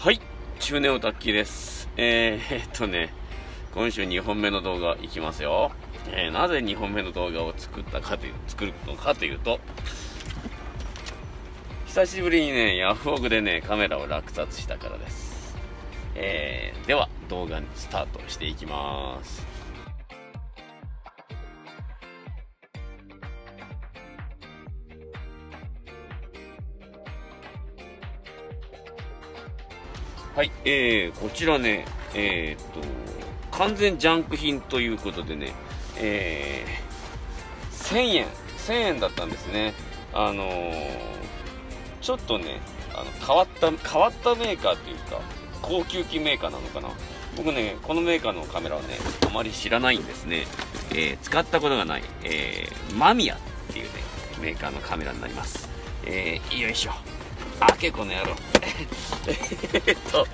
はい、中年オタッキーです。えー、えっとね、今週2本目の動画いきますよ。えー、なぜ2本目の動画を作ったかという、作るのかというと、久しぶりにね、ヤフオクでね、カメラを落札したからです。えー、では、動画にスタートしていきます。はい、えー、こちらね、えー、っと、完全ジャンク品ということでね、えー、1000円、1000円だったんですね。あのー、ちょっとね、あの変わった、変わったメーカーというか、高級機メーカーなのかな。僕ね、このメーカーのカメラはね、あまり知らないんですね。えー、使ったことがない、えー、マミヤっていうね、メーカーのカメラになります。えー、よいしょ。あけこの野郎。えっと、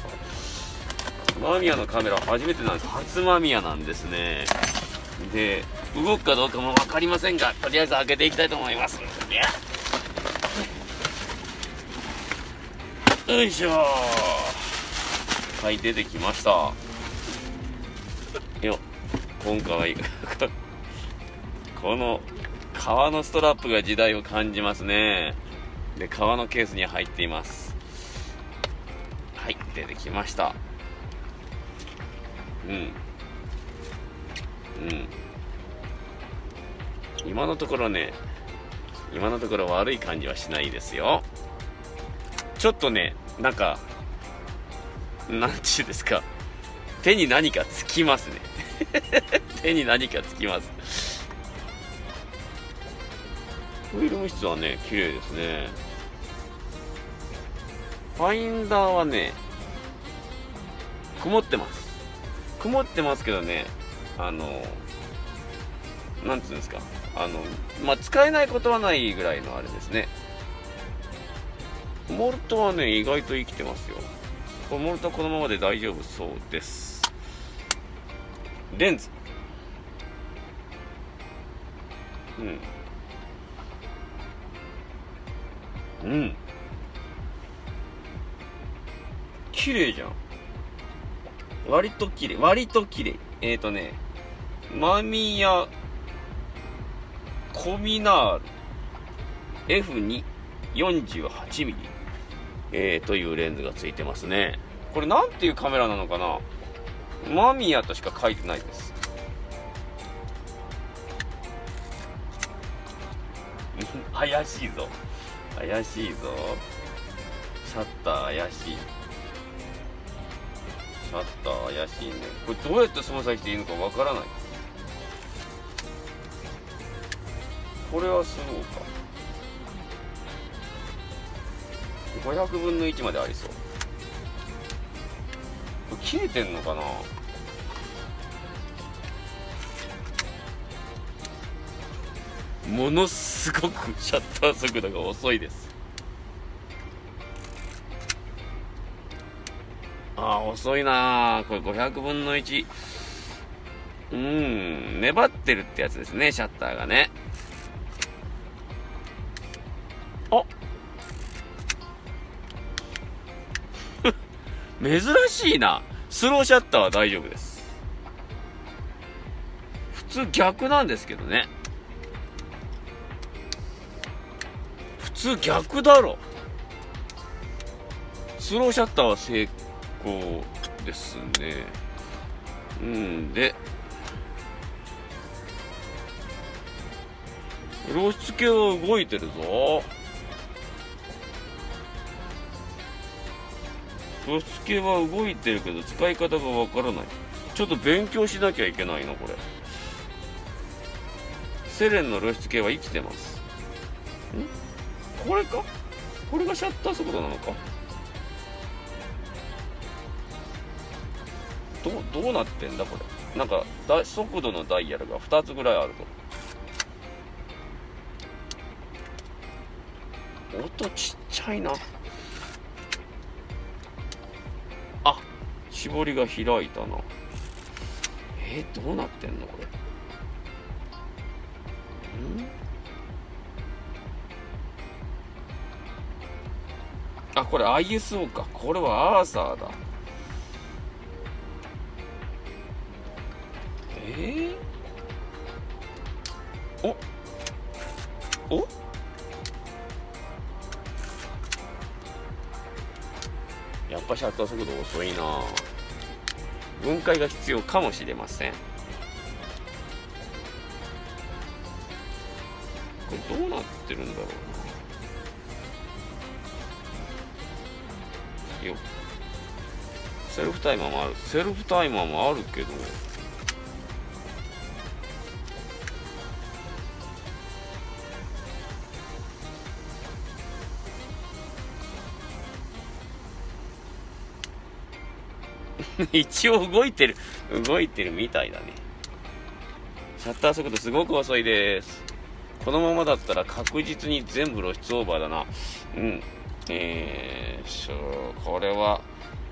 マミヤのカメラ初めてなんです。初マミヤなんですね。で、動くかどうかも分かりませんが、とりあえず開けていきたいと思います。いよいしょはい、出てきました。よ、今回、この革のストラップが時代を感じますね。で、革のケースに入っています。はい、出てきました。うん。うん。今のところね、今のところ悪い感じはしないですよ。ちょっとね、なんか、なんちゅうですか、手に何かつきますね。手に何かつきます。フィルム質はね、綺麗ですね。ファインダーはね、曇ってます。曇ってますけどね、あの、なんつうんですか、あの、まあ、使えないことはないぐらいのあれですね。モルトはね、意外と生きてますよ。これモルトはこのままで大丈夫そうです。レンズ。うん。うん。綺麗じゃん。割と綺麗。割と綺麗。えっ、ー、とね、マミヤコミナール F248 ミリ、えー、というレンズがついてますね。これなんていうカメラなのかな？マミヤとしか書いてないです。怪しいぞ。怪しいぞ。シャッター怪しい。シャッター怪しいね。これどうやって操作していいのかわからない。これはスローか。500分の1までありそう。これ切れてんのかなものすごくシャッター速度が遅いですあ遅いなこれ500分の1うん粘ってるってやつですねシャッターがね。あ珍しいな。スローシャッターは大丈夫です。普通逆なんですけどね。普通逆だろ。スローシャッターは成功ですね。うんで露出系は動いてるぞ。露出系は動いてるけど使い方がわからない。ちょっと勉強しなきゃいけないなこれ。セレンの露出系は生きてます。ん？これか？これがシャッター速度なのか？どうどうなってんだこれ。なんかだ速度のダイヤルが2つぐらいあると。音ちっちゃいな。あ絞りが開いたな。えー、どうなってんのこれ。ん？あここれ ISO か。これはアーサーだ。えー、お？お？やっぱシャッター速度遅いな。分解が必要かもしれません。これどうなってるんだろうよセルフタイマーもあるセルフタイマーもあるけど。一応動いてる、動いてるみたいだね。シャッター速度すごく遅いです。このままだったら確実に全部露出オーバーだな。うん。えー、しょこれは、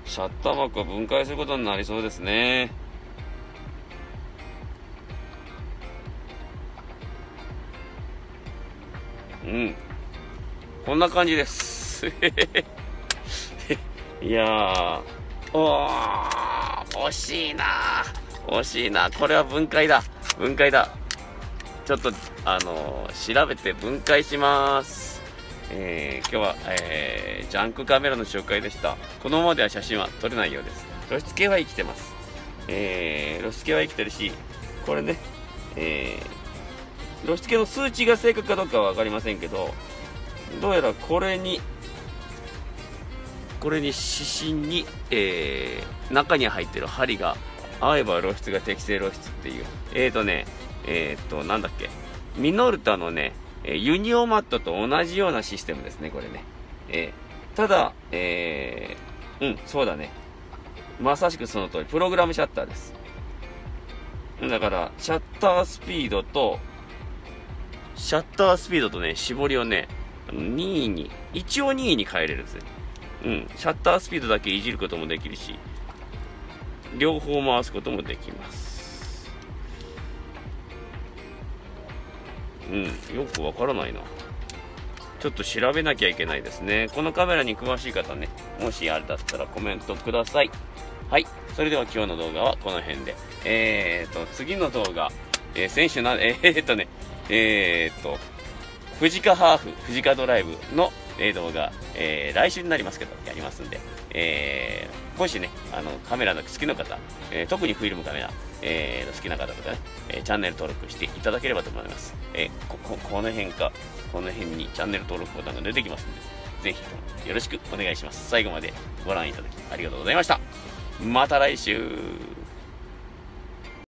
シャッター膜を分解することになりそうですね。うん。こんな感じです。いやー。おー、惜しいな惜しいなこれは分解だ。分解だ。ちょっと、あのー、調べて分解します。えー、今日は、えー、ジャンクカメラの紹介でした。このままでは写真は撮れないようです。露出系は生きてます。えー、露出系は生きてるし、これね、え、露出系の数値が正確かどうかは分かりませんけど、どうやらこれにこれに指針に、えー、中に入ってる針が合えば露出が適正露出っていう。えーとね、えーと、なんだっけ。ミノルタのね、ユニオマットと同じようなシステムですね、これね。えー、ただ、えー、うん、そうだね。まさしくその通り、プログラムシャッターです。だから、シャッタースピードと、シャッタースピードとね、絞りをね、2位に、一応2位に変えれるんですね。うん、シャッタースピードだけいじることもできるし、両方回すこともできます。うん、よくわからないな。ちょっと調べなきゃいけないですね。このカメラに詳しい方ね、もしあれだったらコメントください。はい。それでは今日の動画はこの辺で。えーと、次の動画、えー、先週な、えー、っとね、えー、っと、富士カハーフ、富士カドライブのえ動画、えー、来週になりますけど、やりますんで、えー、もしね、あの、カメラの好きな方、えー、特にフィルムカメラ、えー、好きな方とかね、え、チャンネル登録していただければと思います。え、こ、こ、の辺か、この辺にチャンネル登録ボタンが出てきますんで、ぜひよろしくお願いします。最後までご覧いただきありがとうございました。また来週